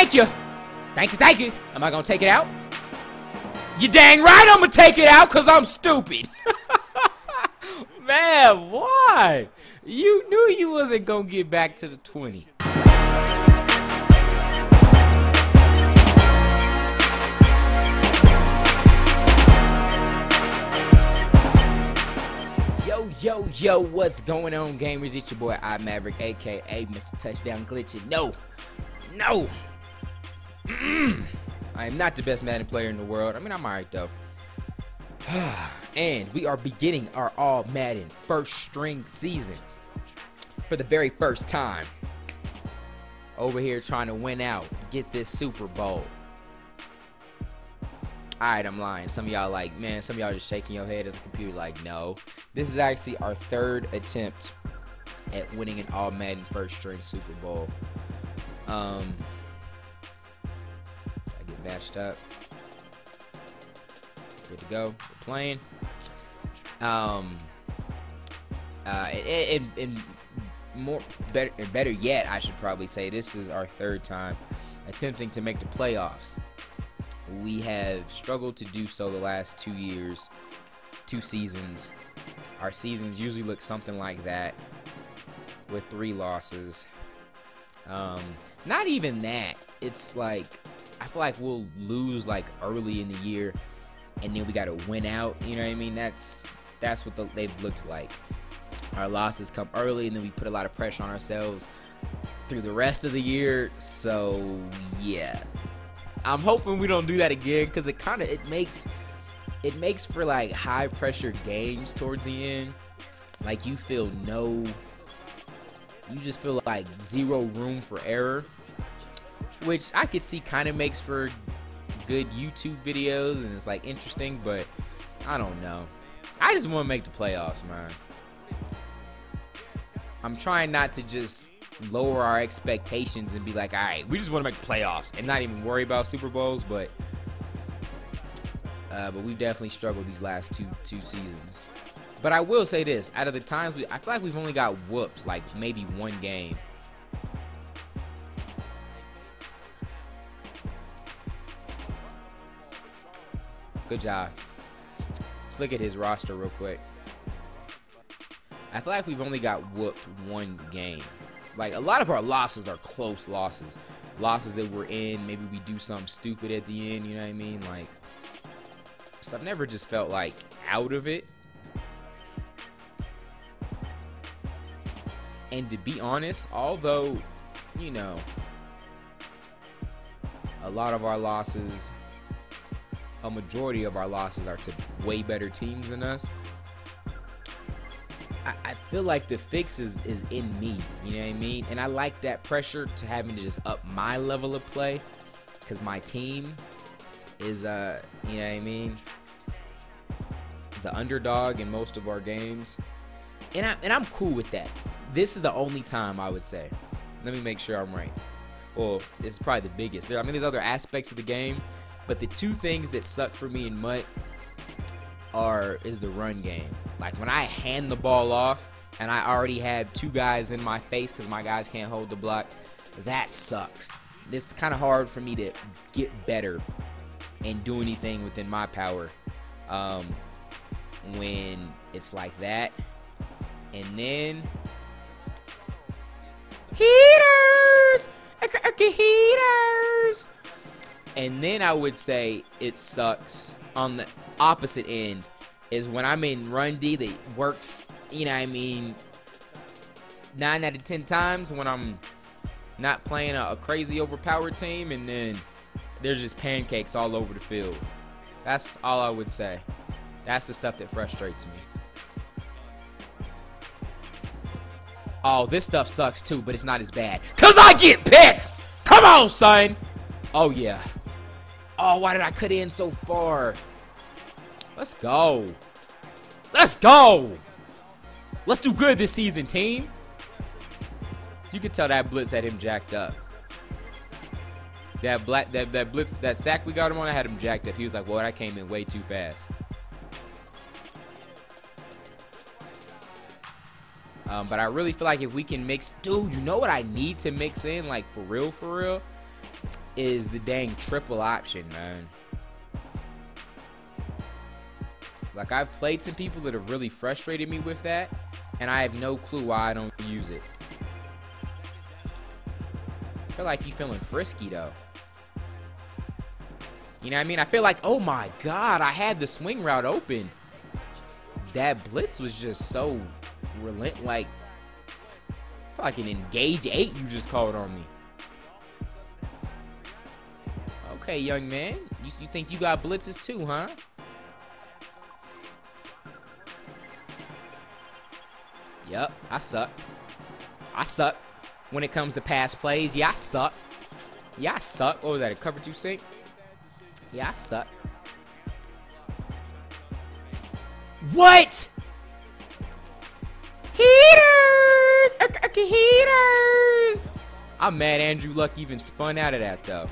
Thank you. Thank you, thank you. Am I gonna take it out? You dang right I'm gonna take it out because I'm stupid. Man, why? You knew you wasn't gonna get back to the 20. Yo, yo, yo, what's going on, gamers? It's your boy, I Maverick, aka Mr. Touchdown Glitching. No, no. I am not the best Madden player in the world. I mean, I'm alright though. and we are beginning our All Madden first string season for the very first time. Over here trying to win out, get this Super Bowl. Alright, I'm lying. Some of y'all like, man, some of y'all just shaking your head at the computer like, no. This is actually our third attempt at winning an All Madden first string Super Bowl. Um, matched up. Good to go. We're playing. Um, uh, and, and, and more better, better yet, I should probably say this is our third time attempting to make the playoffs. We have struggled to do so the last two years, two seasons. Our seasons usually look something like that with three losses. Um, not even that. It's like I feel like we'll lose like early in the year, and then we got to win out. You know what I mean? That's that's what the, they've looked like. Our losses come early, and then we put a lot of pressure on ourselves through the rest of the year. So yeah, I'm hoping we don't do that again because it kind of it makes it makes for like high pressure games towards the end. Like you feel no, you just feel like zero room for error, which I could see kind of makes for good YouTube videos and it's like interesting, but I don't know. I just want to make the playoffs, man. I'm trying not to just lower our expectations and be like, all right, we just want to make the playoffs and not even worry about Super Bowls, but uh, but we've definitely struggled these last two two seasons. But I will say this: out of the times, we, I feel like we've only got whoops like maybe one game. Good job. Let's look at his roster real quick. I feel like we've only got whooped one game. Like a lot of our losses are close losses. Losses that we're in, maybe we do something stupid at the end, you know what I mean? Like so I've never just felt like out of it. And to be honest, although, you know, a lot of our losses, a majority of our losses are to way better teams than us. I, I feel like the fix is, is in me, you know what I mean? And I like that pressure to having to just up my level of play because my team is, uh, you know what I mean? The underdog in most of our games. And, I, and I'm cool with that. This is the only time I would say. Let me make sure I'm right. Well, this is probably the biggest. There, I mean, there's other aspects of the game, but the two things that suck for me in MUT are is the run game. Like when I hand the ball off and I already have two guys in my face because my guys can't hold the block, that sucks. It's kind of hard for me to get better and do anything within my power um, when it's like that. And then heaters, heaters. And then I would say it sucks on the opposite end is when I'm in run D that works, you know I mean, 9 out of 10 times when I'm not playing a, a crazy overpowered team and then there's just pancakes all over the field. That's all I would say. That's the stuff that frustrates me. Oh, this stuff sucks too, but it's not as bad. Cause I get picked! Come on, son! Oh yeah. Oh, why did I cut in so far? Let's go. Let's go! Let's do good this season, team. You can tell that blitz had him jacked up. That black that, that blitz that sack we got him on, I had him jacked up. He was like, well, I came in way too fast. Um, but I really feel like if we can mix, dude, you know what I need to mix in, like for real, for real? Is the dang triple option, man. Like I've played some people that have really frustrated me with that, and I have no clue why I don't use it. I feel like you feeling frisky though. You know what I mean? I feel like, oh my god, I had the swing route open. That blitz was just so relent like like an engage eight you just called on me. Okay, young man. You, you think you got blitzes too, huh? Yep, I suck. I suck when it comes to pass plays. Yeah, I suck. Yeah, I suck. Oh, what was that, a cover two sink? Yeah, I suck. What? Heaters! Okay, heaters! I'm mad Andrew Luck even spun out of that, though.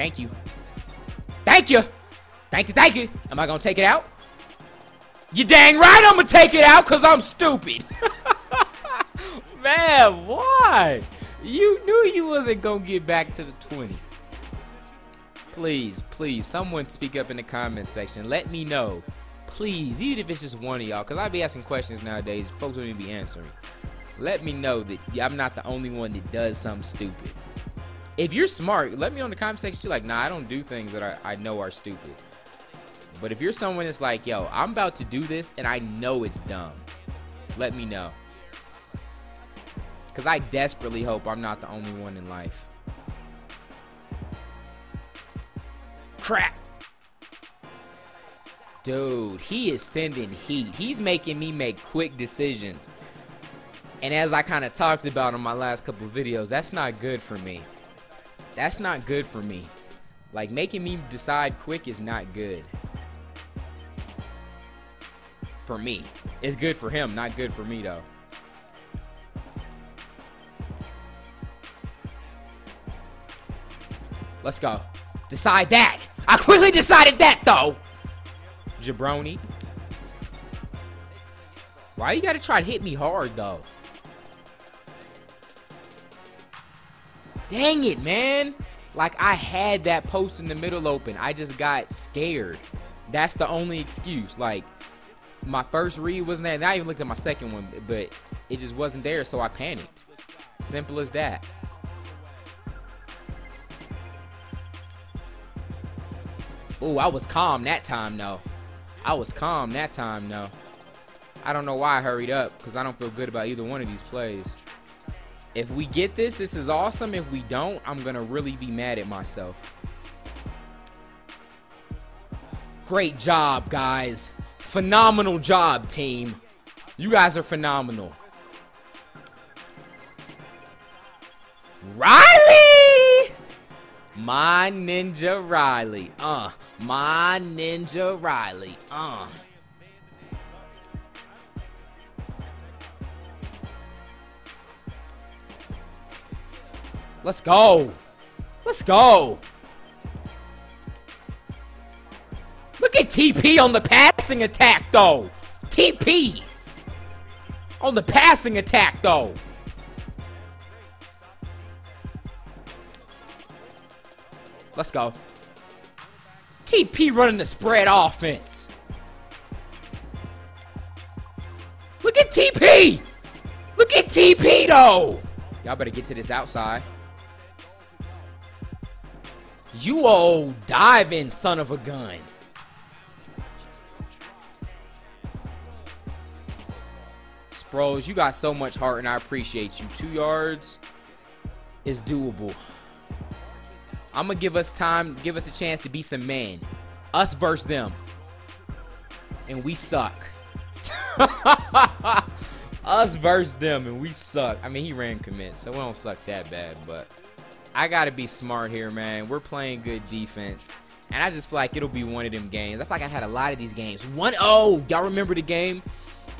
Thank you. Thank you! Thank you, thank you! Am I gonna take it out? You dang right I'm gonna take it out because I'm stupid! Man, why? You knew you wasn't gonna get back to the 20. Please, please, someone speak up in the comment section. Let me know. Please, even if it's just one of y'all, because I be asking questions nowadays, folks don't even be answering. Let me know that I'm not the only one that does something stupid. If you're smart, let me know in the comment section too. Like, nah, I don't do things that I, I know are stupid. But if you're someone that's like, yo, I'm about to do this and I know it's dumb, let me know. Because I desperately hope I'm not the only one in life. Crap. Dude, he is sending heat. He's making me make quick decisions. And as I kind of talked about in my last couple videos, that's not good for me. That's not good for me. Like, making me decide quick is not good. For me. It's good for him, not good for me, though. Let's go. Decide that. I quickly decided that, though. Jabroni. Why you gotta try to hit me hard, though? Dang it, man. Like, I had that post in the middle open. I just got scared. That's the only excuse. Like, my first read wasn't there. And I even looked at my second one, but it just wasn't there, so I panicked. Simple as that. Oh, I was calm that time, though. I was calm that time, though. I don't know why I hurried up, because I don't feel good about either one of these plays. If we get this, this is awesome. If we don't, I'm going to really be mad at myself. Great job, guys. Phenomenal job, team. You guys are phenomenal. Riley! My Ninja Riley. Uh. My Ninja Riley. Uh. Let's go. Let's go. Look at TP on the passing attack, though. TP on the passing attack, though. Let's go. TP running the spread offense. Look at TP. Look at TP, though. Y'all better get to this outside. You old diving son of a gun. Sproles, you got so much heart and I appreciate you. Two yards is doable. I'm going to give us time, give us a chance to be some men. Us versus them. And we suck. us versus them and we suck. I mean, he ran commit, so we don't suck that bad, but I gotta be smart here, man. We're playing good defense. And I just feel like it'll be one of them games. I feel like I've had a lot of these games. 1-0. Y'all remember the game?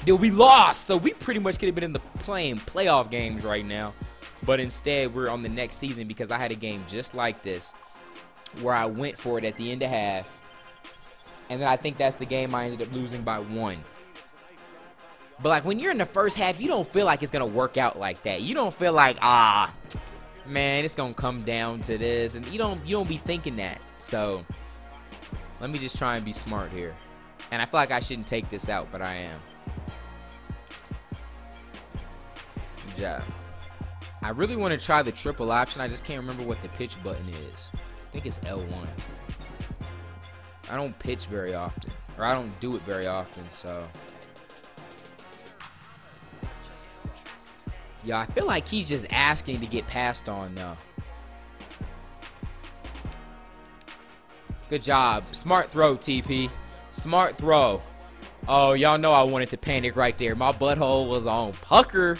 That we lost. So we pretty much could have been in the playing playoff games right now. But instead, we're on the next season because I had a game just like this where I went for it at the end of half. And then I think that's the game I ended up losing by one. But like when you're in the first half, you don't feel like it's gonna work out like that. You don't feel like ah, man, it's gonna come down to this, and you don't you don't be thinking that. So let me just try and be smart here. And I feel like I shouldn't take this out, but I am. Job. I really want to try the triple option. I just can't remember what the pitch button is. I think it's L1. I don't pitch very often. Or I don't do it very often, so... Yeah, I feel like he's just asking to get passed on now. Good job. Smart throw, TP. Smart throw. Oh, y'all know I wanted to panic right there. My butthole was on pucker.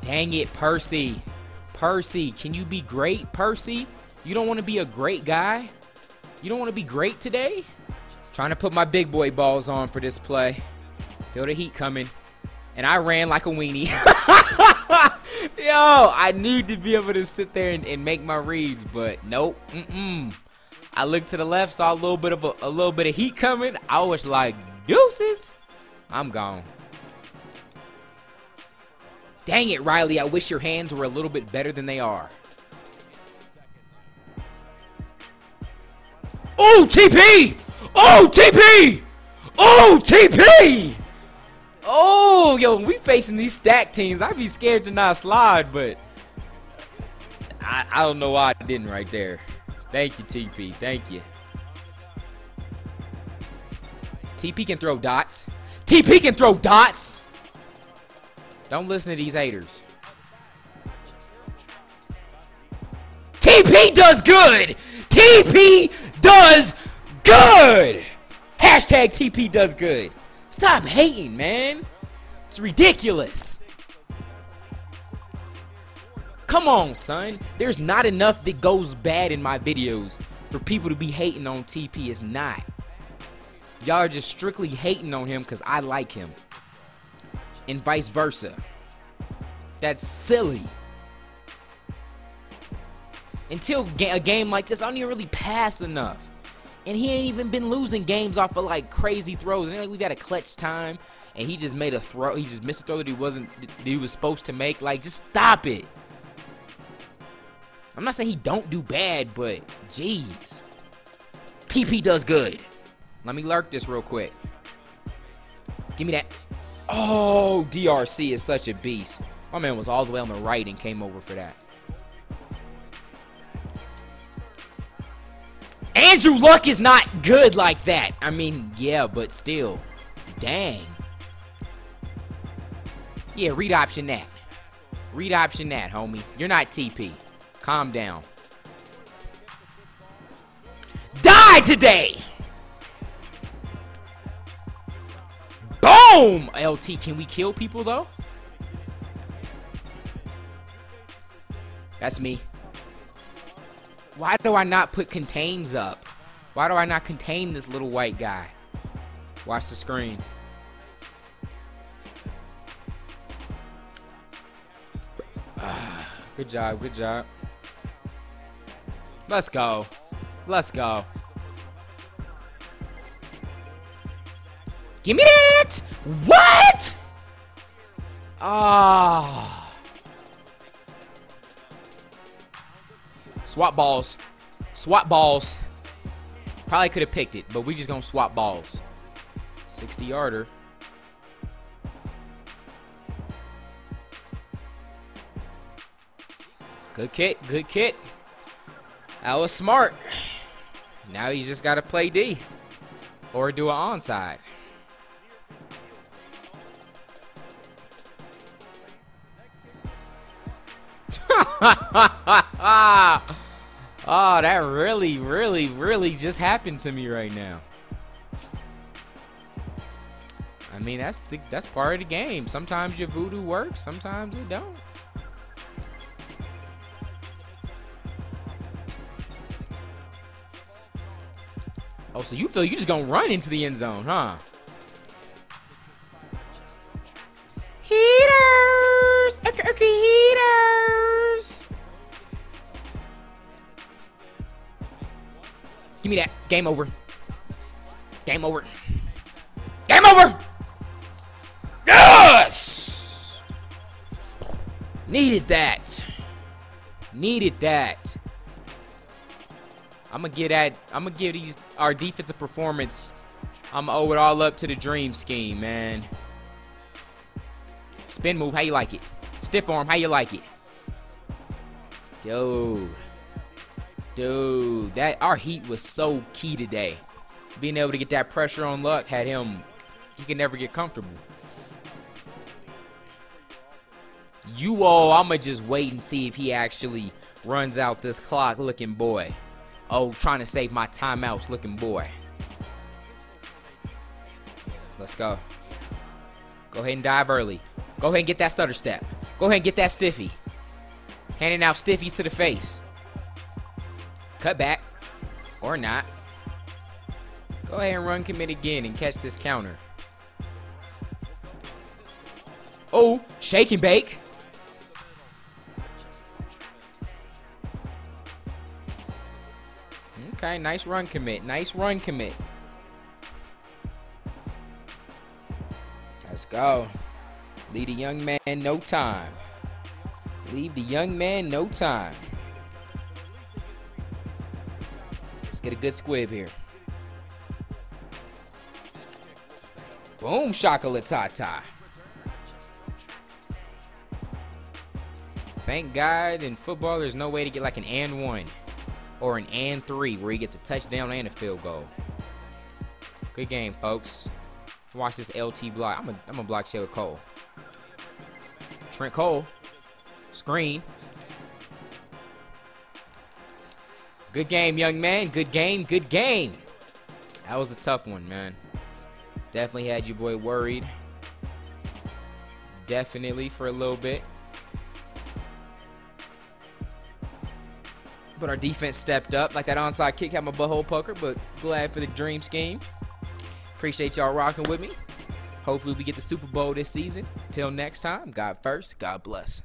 Dang it, Percy. Percy, can you be great, Percy? You don't want to be a great guy? You don't want to be great today? Trying to put my big boy balls on for this play. Feel the heat coming. And I ran like a weenie. Yo, I need to be able to sit there and, and make my reads, but nope. Mm-mm. I looked to the left, saw a little bit of a, a little bit of heat coming. I was like, deuces. I'm gone. Dang it, Riley. I wish your hands were a little bit better than they are. Oh, TP! Oh, TP! Oh, TP! Oh, yo, we facing these stack teams. I'd be scared to not slide, but I, I don't know why I didn't right there. Thank you, TP. Thank you. TP can throw dots. TP can throw dots. Don't listen to these haters. TP does good. TP does good. Hashtag TP does good. Stop hating, man. It's ridiculous. Come on, son. There's not enough that goes bad in my videos for people to be hating on TP. It's not. Y'all are just strictly hating on him because I like him. And vice versa. That's silly. Until a game like this, I don't even really pass enough. And he ain't even been losing games off of like crazy throws. And like we've got a clutch time, and he just made a throw. He just missed a throw that he wasn't that he was supposed to make. Like, just stop it. I'm not saying he don't do bad, but jeez. TP does good. Let me lurk this real quick. Give me that. Oh, DRC is such a beast. My man was all the way on the right and came over for that. Andrew Luck is not good like that. I mean, yeah, but still. Dang. Yeah, read option that. Read option that, homie. You're not TP. Calm down. Die today! Boom! LT, can we kill people, though? That's me. Why do I not put contains up? Why do I not contain this little white guy? Watch the screen. good job, good job. Let's go. Let's go. Give me that! What? Ah. Oh. Swap balls. Swap balls. Probably could have picked it, but we just gonna swap balls. 60 yarder. Good kick, good kick. That was smart. Now you just gotta play D. Or do an onside. oh, that really, really, really just happened to me right now. I mean, that's the, that's part of the game. Sometimes your voodoo works, sometimes it don't. Oh, so you feel you just gonna run into the end zone, huh? Give me that. Game over. Game over. Game over! Yes! Needed that. Needed that. I'm gonna get at. I'm gonna give these our defensive performance. I'm gonna owe it all up to the dream scheme, man. Spin move, how you like it? Stiff arm, how you like it? Dude. Dude, that our heat was so key today. Being able to get that pressure on Luck had him. He could never get comfortable. You all, I'ma just wait and see if he actually runs out this clock looking boy. Oh, trying to save my timeouts looking boy. Let's go. Go ahead and dive early. Go ahead and get that stutter step. Go ahead and get that stiffy. Handing out stiffies to the face. Cut back. Or not. Go ahead and run commit again and catch this counter. Oh, shake and bake. Okay, nice run commit. Nice run commit. Let's go. Leave the young man no time. Leave the young man no time. Let's get a good squib here. Boom, chocolate tata. Thank God in football there's no way to get like an and one or an and three where he gets a touchdown and a field goal. Good game, folks. Watch this LT block. I'm gonna I'm block Taylor Cole. Trent Cole. Screen. Good game, young man. Good game. Good game. That was a tough one, man. Definitely had your boy worried. Definitely for a little bit. But our defense stepped up. Like that onside kick had my butthole pucker, but glad for the dream scheme. Appreciate y'all rocking with me. Hopefully we get the Super Bowl this season. Till next time, God first, God bless.